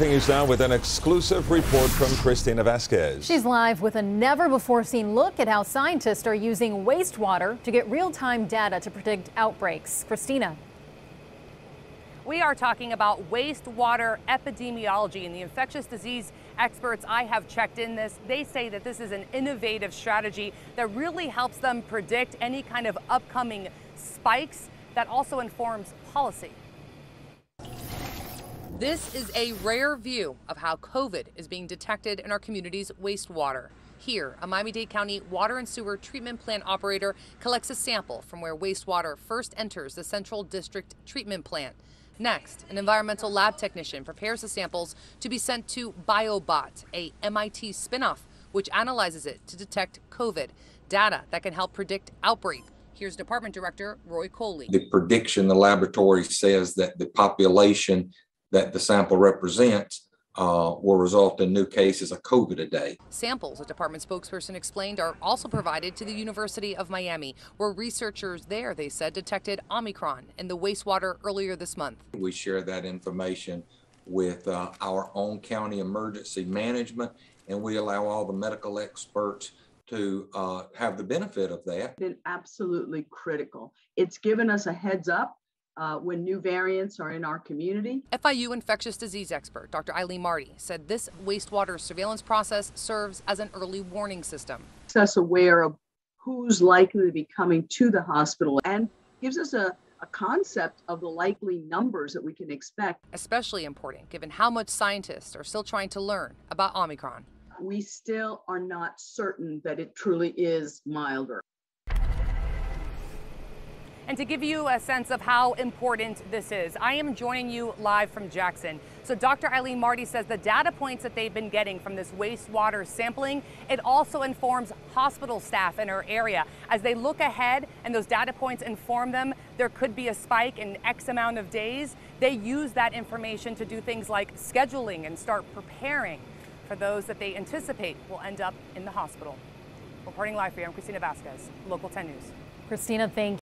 continues now with an exclusive report from Christina Vazquez. She's live with a never before seen look at how scientists are using wastewater to get real time data to predict outbreaks. Christina. We are talking about wastewater epidemiology and the infectious disease experts I have checked in this. They say that this is an innovative strategy that really helps them predict any kind of upcoming spikes that also informs policy. This is a rare view of how COVID is being detected in our community's wastewater. Here, a Miami Dade County water and sewer treatment plant operator collects a sample from where wastewater first enters the Central District Treatment Plant. Next, an environmental lab technician prepares the samples to be sent to BioBot, a MIT spinoff, which analyzes it to detect COVID, data that can help predict outbreak. Here's Department Director Roy Coley. The prediction, the laboratory says that the population that the sample represents uh, will result in new cases of COVID a day. Samples, a department spokesperson explained, are also provided to the University of Miami, where researchers there, they said, detected Omicron in the wastewater earlier this month. We share that information with uh, our own county emergency management, and we allow all the medical experts to uh, have the benefit of that. Been absolutely critical. It's given us a heads up uh, when new variants are in our community. FIU infectious disease expert Dr. Eileen Marty said this wastewater surveillance process serves as an early warning system. Makes us aware of who's likely to be coming to the hospital and gives us a, a concept of the likely numbers that we can expect. Especially important given how much scientists are still trying to learn about Omicron. We still are not certain that it truly is milder. And to give you a sense of how important this is, I am joining you live from Jackson. So Dr. Eileen Marty says the data points that they've been getting from this wastewater sampling, it also informs hospital staff in our area. As they look ahead and those data points inform them there could be a spike in X amount of days, they use that information to do things like scheduling and start preparing for those that they anticipate will end up in the hospital. Reporting live for you, I'm Christina Vazquez, Local 10 News. Christina, thank